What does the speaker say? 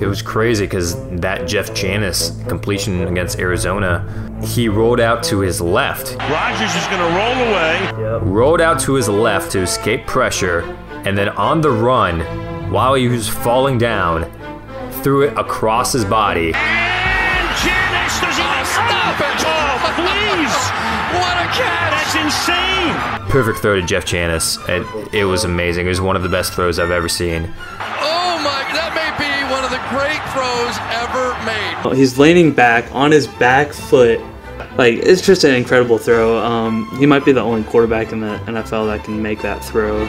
it was crazy because that Jeff Janis completion against Arizona, he rolled out to his left, Rodgers is going to roll away. rolled out to his left to escape pressure, and then on the run, while he was falling down, threw it across his body. And Janis, does he Oh, stop it! Oh, please! What a catch! That's insane! Perfect throw to Jeff Janis. It, it was amazing. It was one of the best throws I've ever seen. Oh that may be one of the great throws ever made. He's leaning back on his back foot. Like it's just an incredible throw. Um, he might be the only quarterback in the NFL that can make that throw.